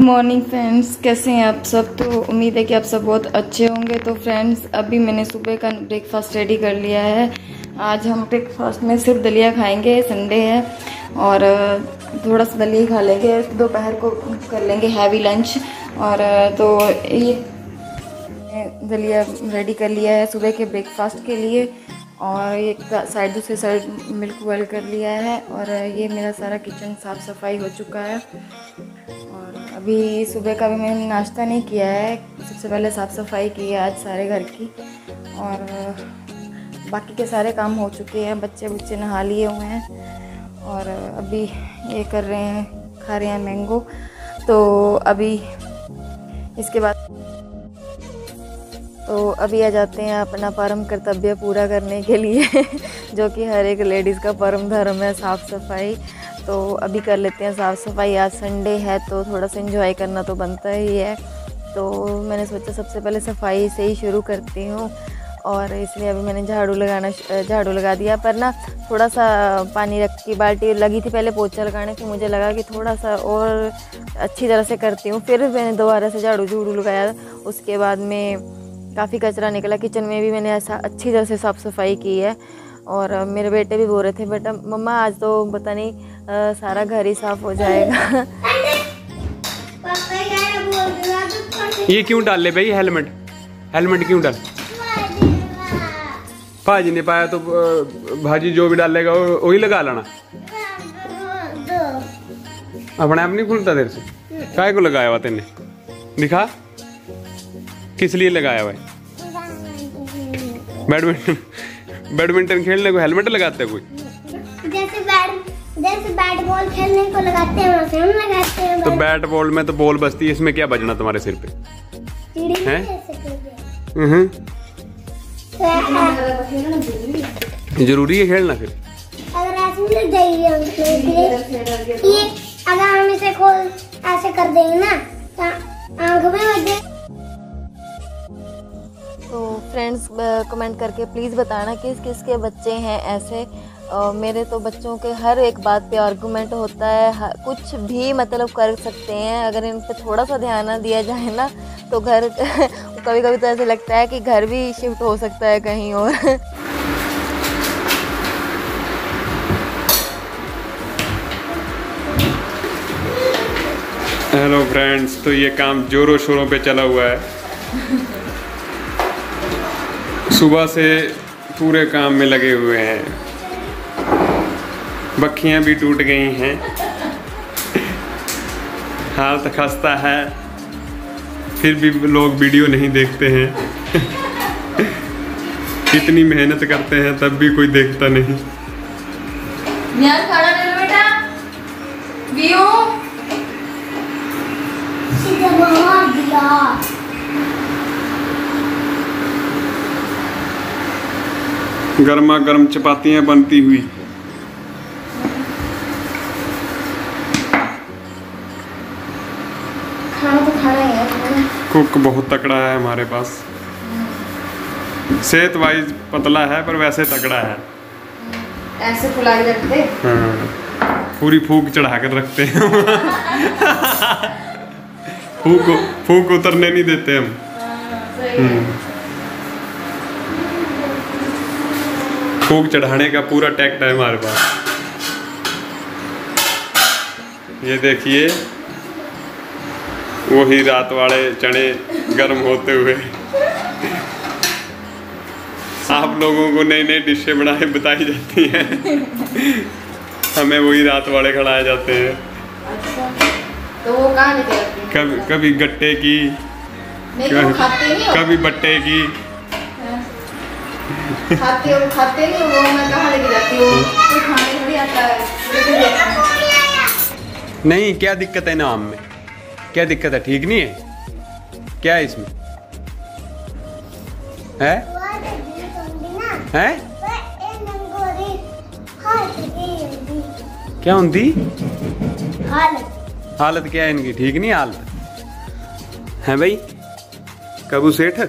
Morning friends कैसे हैं आप सब? तो उम्मीद है कि आप सब बहुत अच्छे होंगे। तो फ्रेंड्स अभी मैंने सुबह का ब्रेकफास्ट रेडी कर लिया है। आज हम ब्रेकफास्ट में सिर्फ़ दलिया खाएँगे संडे है। और थोड़ा सा दलिया खा लेंगे। दोपहर को कर लेंगे हैवी लंच और तो ये दलिया रेडी कर लिया है सुबह के ब्रेकफास्ट के लिए। और ये साइड दूसरे साइड मिल्क बॉयल कर लिया है। और ये मेरा सारा किचन साफ़ सफ़ाई हो चुका है। अभी सुबह का भी मैंने नाश्ता नहीं किया है, सबसे पहले साफ़ सफ़ाई की है आज सारे घर की, और, बाकी के सारे काम हो चुके हैं, बच्चे बच्चे नहा लिए हुए हैं, और अभी ये कर रहे हैं, खा रहे हैं मैंगो तो अभी इसके बाद तो अभी आ जाते हैं अपना परम कर्तव्य पूरा करने के लिए, जो कि हर एक लेडीज़ का परम धर्म है, साफ़ सफ़ाई तो अभी कर लेते हैं साफ़ सफ़ाई। आज संडे है तो थोड़ा सा इन्जॉय करना तो बनता ही है। तो मैंने सोचा सबसे पहले सफ़ाई से ही शुरू करती हूँ और इसलिए अभी मैंने झाड़ू लगाना झाड़ू लगा दिया। पर ना थोड़ा सा पानी रख की, बाल्टी लगी थी पहले पोछा लगाने की, मुझे लगा कि थोड़ा सा और अच्छी तरह से करती हूँ। फिर मैंने दोबारा से झाड़ू झूड़ू लगाया। उसके बाद में काफ़ी कचरा निकला। किचन में भी मैंने ऐसा अच्छी तरह से साफ़ सफ़ाई की है। और मेरे बेटे भी बोल रहे थे बेटा मम्मा आज तो पता नहीं आ, सारा घर ही साफ़ हो जाएगा। ये क्यों डाल ले भाई हेलमेट? हेलमेट क्यों डाल? भाजी ने पाया तो भाजी जो भी डालेगा वही लगा लेना। अपने आप नहीं खुलता देर से? काय को लगाया हुआ तेने? दिखा। किस लिए लगाया हुआ बैडमिंटन। बैडमिंटन खेलने को हेलमेट लगाते कोई? जैसे जैसे बैट बॉल खेलने को लगाते हैं वैसे हम लगाते हैं तो बैट। बॉल में तो बॉल बजती है इसमें क्या बजना तुम्हारे सिर पे? हैं? हम्म। तो ज़रूरी है खेलना फिर? अगर ऐसे अगर हम इसे खोल ऐसे कर देंगे ना तो आँख में बजे। तो फ्रेंड्स कमेंट करके प्लीज़ बताना किस किस के बच्चे हैं ऐसे। और मेरे तो बच्चों के हर एक बात पे आर्गूमेंट होता है कुछ भी मतलब कर सकते हैं। अगर इन पर थोड़ा सा ध्यान ना दिया जाए ना तो घर कभी कभी तो ऐसे लगता है कि घर भी शिफ्ट हो सकता है कहीं और। हेलो फ्रेंड्स तो ये काम जोरों शोरों पे चला हुआ है। सुबह से पूरे काम में लगे हुए हैं। बखियाँ भी टूट गई हैं। हालत खस्ता है। फिर भी लोग वीडियो नहीं देखते हैं। कितनी मेहनत करते हैं तब भी कोई देखता नहीं। खड़ा बेटा सीधे मार दिया गर्मा गर्म चपातियाँ बनती हुई। तो कुक बहुत तकड़ा है हमारे पास। सेहत वाइज पतला है पर वैसे तकड़ा है। ऐसे फुला के रखते? हाँ पूरी फूक चढ़ा कर रखते हैं फूक फूक उतरने नहीं देते हम हाँ, हम्म। फूक चढ़ाने का पूरा टैक्ट है हमारे पास। ये देखिए वही रात वाले चने गर्म होते हुए। आप लोगों को नई नई डिशें बनाए बताई जाती हैं। हमें वही रात वाले खड़ाए जाते हैं। अच्छा तो वो कहाँ कभी कभी गट्टे की खाते नहीं कभी बट्टे की। खाते खाते नहीं वो मैं कहाँ लेके जाती हूँ? कोई खाने थोड़ी आता है नहीं, क्या दिक्कत है नाम में? क्या दिक्कत है? ठीक नहीं है? क्या है इसमें? है? है? क्या होती हालत क्या है इनकी? ठीक नहीं, हालत? है भाई? कबू सेठ?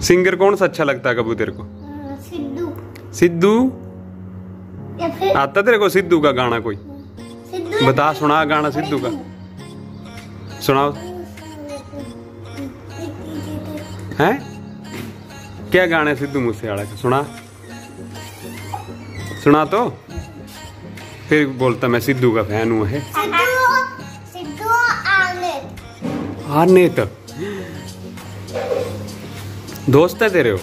सिंगर कौन सा अच्छा लगता है कबू तेरे को सिद्धू। सिद्धू? आता तेरे को सिद्धू का गाना कोई? बता सुना गाना सिद्धू का। सुनाओ। हैं? क्या गाने सिद्धू मूसेवाला का? सुना। सुना तो। फिर बोलता मैं सिद्धू का फ़ैन हूँ है। सिद्धू सिद्धू तक। दोस्त है तेरे हो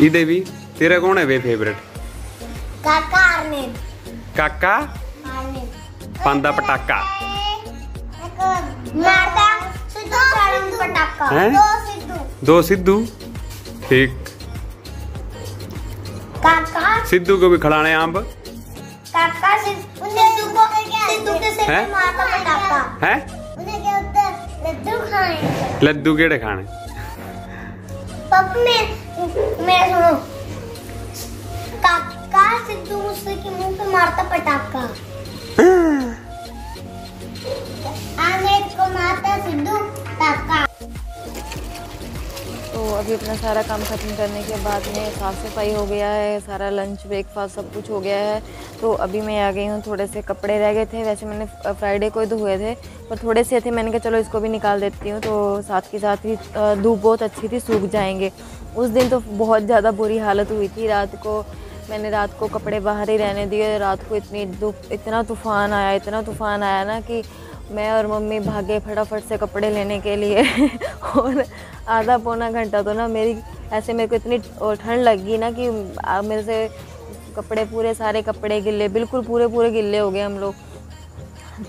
ये देवी तेरा कौन है वे फेवरेट काका काका? पांदा पटाखा। हैं? दो सिद्धू। दो सिद्धू? ठीक। काका? सिद्धू को भी खिलाने आंब काका सिद्धू को सिद्धू के सिर पे मारता पटाखा। होता है? लड्डू के लड्डू केड़े खाने? पापा मैं मैं सुनो। काका सिद्धू मुझसे के मुँह पे मारता पटाखा। अभी अपना सारा काम ख़त्म करने के बाद में साफ़ सफ़ाई हो गया है, सारा लंच ब्रेकफास्ट सब कुछ हो गया है। तो अभी मैं आ गई हूँ, थोड़े से कपड़े रह गए थे। वैसे मैंने फ्राइडे को ही धोए थे, पर थोड़े से थे। मैंने कहा चलो इसको भी निकाल देती हूँ। तो साथ के साथ ही धूप बहुत अच्छी थी, सूख जाएँगे। उस दिन तो बहुत ज़्यादा बुरी हालत हुई थी। रात को मैंने रात को कपड़े बाहर ही रहने दिए। रात को इतनी धूप, इतना तूफ़ान आया, इतना तूफ़ान आया ना कि मैं और मम्मी भागे फटाफट से कपड़े लेने के लिए। और आधा पौना घंटा तो ना मेरी ऐसे मेरे को इतनी ठंड लगी ना कि मेरे से कपड़े पूरे, सारे कपड़े गिले, बिल्कुल पूरे पूरे गिले हो गए हम लोग।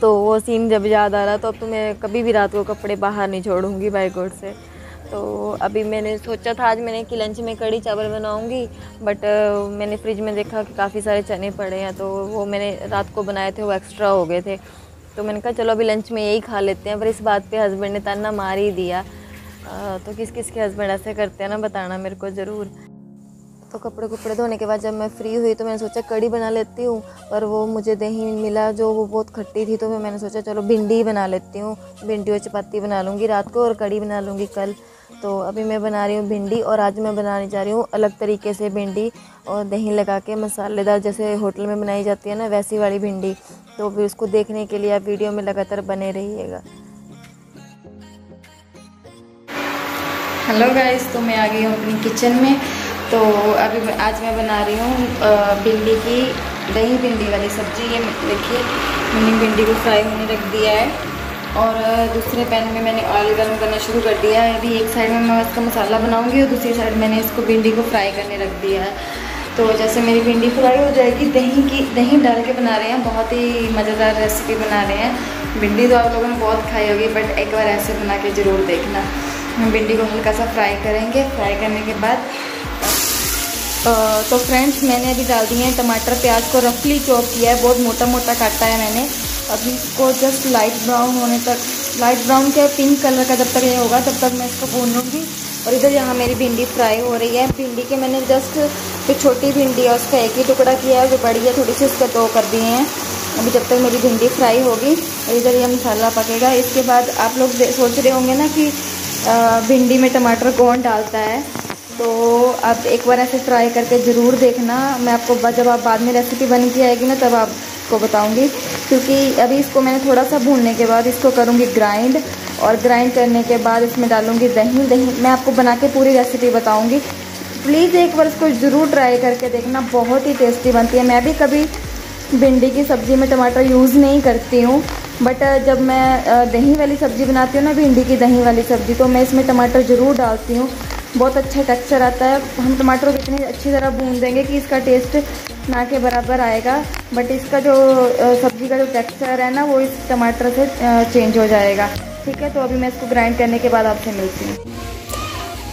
तो वो सीन जब याद आ रहा तो अब तो मैं कभी भी रात को कपड़े बाहर नहीं छोड़ूँगी बाई से। तो अभी मैंने सोचा था, आज मैंने कि लंच में कड़ी चावल बनाऊँगी बट मैंने फ्रिज में देखा कि काफ़ी सारे चने पड़े हैं तो वो मैंने रात को बनाए थे, वो एक्स्ट्रा हो गए थे। तो मैंने कहा, चलो अभी लंच में यही खा लेते हैं, पर इस बात पे हस्बैंड ने ताना मार ही दिया। तो किस किस के हस्बैंड ऐसे करते हैं ना, बताना मेरे को ज़रूर। तो कपड़े कपड़े धोने के बाद जब मैं फ्री हुई तो मैंने सोचा कड़ी बना लेती हूँ, पर वो मुझे दही मिला जो वो बहुत खट्टी थी तो फिर मैंने सोचा चलो भिंडी बना लेती हूँ भिंडी और चपाती बना लूँगी रात को और कड़ी बना लूँगी कल। तो अभी मैं बना रही हूँ भिंडी और आज मैं बनाने जा रही हूँ अलग तरीके से भिंडी और दही लगा के मसालेदार जैसे होटल में बनाई जाती है ना, वैसी वाली भिंडी। तो फिर उसको देखने के लिए आप वीडियो में लगातार बने रहिएगा। हेलो गाइस तो मैं आ गई हूँ अपनी किचन में। तो अभी आज मैं बना रही हूँ भिंडी की दही भिंडी वाली सब्ज़ी। ये देखिए, मैंने भिंडी को फ्राई होने रख दिया है। और दूसरे पैन में मैंने ऑयल गर्म करना शुरू कर दिया है। अभी एक साइड में मैं इसका मसाला बनाऊँगी और दूसरी साइड मैंने इसको भिंडी को फ्राई करने रख दिया है। तो जैसे मेरी भिंडी फ्राई हो जाएगी, दही की दही डाल के बना रहे हैं। बहुत ही मज़ेदार रेसिपी बना रहे हैं। भिंडी तो आप लोगों ने बहुत खाई होगी बट एक बार ऐसे बना के ज़रूर देखना। हम भिंडी को हल्का सा फ्राई करेंगे। फ्राई करने के बाद तो फ्रेंड्स मैंने अभी डाल दिए हैं टमाटर, प्याज को रफली चॉप किया है, बहुत मोटा मोटा काटा है मैंने। अभी इसको जस्ट लाइट ब्राउन होने तक लाइट ब्राउन के पिंक कलर का जब तक ये होगा, तब तक मैं इसको भून लूँगी। और इधर यहाँ मेरी भिंडी फ्राई हो रही है। भिंडी के मैंने जस्ट जो छोटी भिंडी है, उसका एक ही टुकड़ा किया है, जो बड़ी है, थोड़ी सी उसके दो कर दिए हैं। अभी जब तक मेरी भिंडी फ्राई होगी, और इधर ये मसाला पकेगा। इसके बाद आप लोग सोच रहे होंगे ना कि भिंडी में टमाटर कौन डालता है। तो आप एक बार ऐसे ट्राई करके ज़रूर देखना। मैं आपको जब आप बाद में रेसिपी बन के आएगी ना, तब आपको बताऊँगी। क्योंकि अभी इसको मैंने थोड़ा सा भूनने के बाद इसको करूँगी ग्राइंड और ग्राइंड करने के बाद इसमें डालूँगी दही। दही मैं आपको बना के पूरी रेसिपी बताऊँगी। प्लीज़ एक बार इसको ज़रूर ट्राई करके देखना। बहुत ही टेस्टी बनती है। मैं भी कभी भिंडी की सब्ज़ी में टमाटर यूज़ नहीं करती हूँ। बट जब मैं दही वाली सब्ज़ी बनाती हूँ ना, भिंडी की दही वाली सब्ज़ी तो मैं इसमें टमाटर ज़रूर डालती हूँ। बहुत अच्छा टेक्सचर आता है। हम टमाटर को इतनी अच्छी तरह भून देंगे कि इसका टेस्ट ना के बराबर आएगा। बट इसका जो सब्ज़ी का जो टेक्सचर है ना, वो इस टमाटर से चेंज हो जाएगा। ठीक है तो अभी मैं इसको ग्राइंड करने के बाद आपसे मिलती हूँ।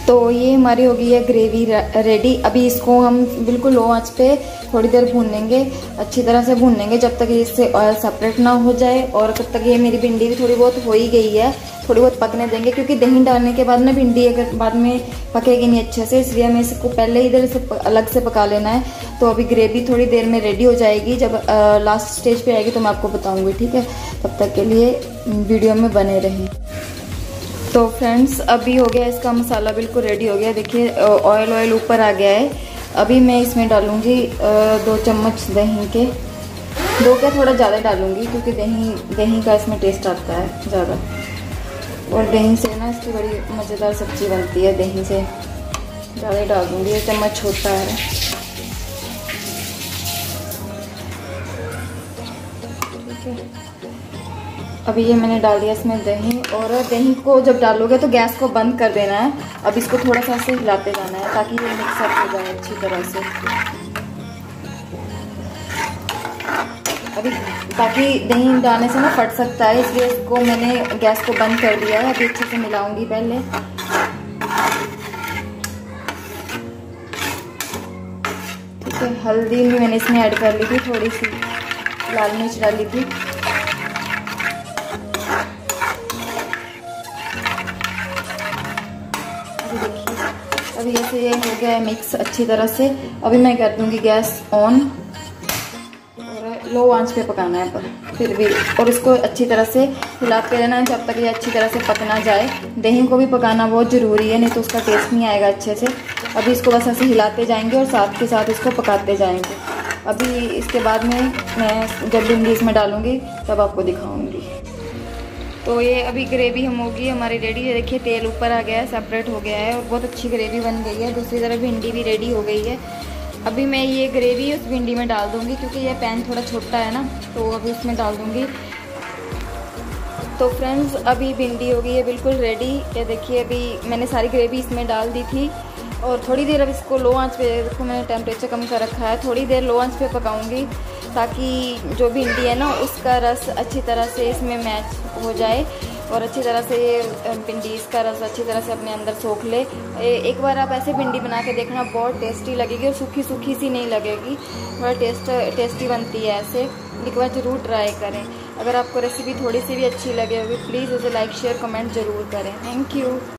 तो ये हमारी हो गई है ग्रेवी रेडी अभी इसको हम बिल्कुल लो आँच पे थोड़ी देर भून लेंगे, अच्छी तरह से भून लेंगे जब तक इससे ऑयल सेपरेट ना हो जाए और तब तक ये मेरी भिंडी भी थोड़ी बहुत हो ही गई है, थोड़ी बहुत पकने देंगे क्योंकि दही डालने के बाद ना भिंडी अगर बाद में पकेगी नहीं अच्छे से, इसलिए हमें इसको पहले इधर से अलग से पका लेना है। तो अभी ग्रेवी थोड़ी देर में रेडी हो जाएगी, जब लास्ट स्टेज पे आएगी तो मैं आपको बताऊँगी, ठीक है? तब तक के लिए वीडियो में बने रहें। तो फ्रेंड्स अभी हो गया इसका मसाला बिल्कुल रेडी हो गया। देखिए ऑयल ऑयल ऊपर आ गया है। अभी मैं इसमें डालूँगी दो चम्मच दही के। दो क्या थोड़ा ज़्यादा डालूँगी, क्योंकि दही दही का इसमें टेस्ट आता है ज़्यादा। और दही से ना इसकी बड़ी मज़ेदार सब्ज़ी बनती है, दही से। ज़्यादा डाल दूँगी ये चम्मच छोटा है। अभी ये मैंने डाल दिया इसमें दही और दही को जब डालोगे तो गैस को बंद कर देना है। अब इसको थोड़ा सा ऐसे हिलाते जाना है ताकि ये मिक्सअप हो जाए अच्छी तरह से। अभी ताकि दही डालने से ना फट सकता है, इसलिए इसको मैंने गैस को बंद कर दिया है। अभी अच्छे से मिलाऊँगी पहले। ठीक है, हल्दी भी मैंने इसमें ऐड कर ली थी, थोड़ी सी लाल मिर्च डाली थी। अभी जैसे ये हो गया है मिक्स अच्छी तरह से। अभी मैं कर दूँगी गैस ऑन और लो आँच पे पकाना है पर फिर भी। और इसको अच्छी तरह से हिलाते रहना है जब तक ये अच्छी तरह से पक ना जाए। दही को भी पकाना बहुत ज़रूरी है, नहीं तो उसका टेस्ट नहीं आएगा अच्छे से। अभी इसको बस ऐसे हिलाते जाएँगे और साथ के साथ इसको पकाते जाएँगे। अभी इसके बाद में मैं जब भिंडी इसमें डालूँगी, तब आपको दिखाऊँगी। तो ये अभी ग्रेवी हम होगी, हमारी रेडी है। देखिए, तेल ऊपर आ गया है सेपरेट हो गया है और बहुत अच्छी ग्रेवी बन गई है। दूसरी तरफ़ भिंडी भी रेडी हो गई है। अभी मैं ये ग्रेवी उस भिंडी में डाल दूँगी, क्योंकि ये पैन थोड़ा छोटा है ना तो अभी उसमें डाल दूँगी। तो फ्रेंड्स अभी भिंडी हो गई है, बिल्कुल रेडी ये देखिए, अभी मैंने सारी ग्रेवी इसमें डाल दी थी। और थोड़ी देर अब इसको लो आँच पे, देखो मैंने टेम्परेचर कम कर रखा है, थोड़ी देर लो आँच पे पकाऊँगी। ताकि जो भिंडी है ना, उसका रस अच्छी तरह से इसमें मैच हो जाए और अच्छी तरह से ये भिंडी, इसका रस अच्छी तरह से अपने अंदर सोख ले। एक बार आप ऐसे भिंडी बना के देखना, बहुत टेस्टी लगेगी और सूखी सूखी सी नहीं लगेगी। बड़ा टेस्ट टेस्टी बनती है ऐसे। एक बार ज़रूर ट्राई करें। अगर आपको रेसिपी थोड़ी सी भी अच्छी लगे होगी प्लीज़ उसे लाइक शेयर कमेंट ज़रूर करें। Thank you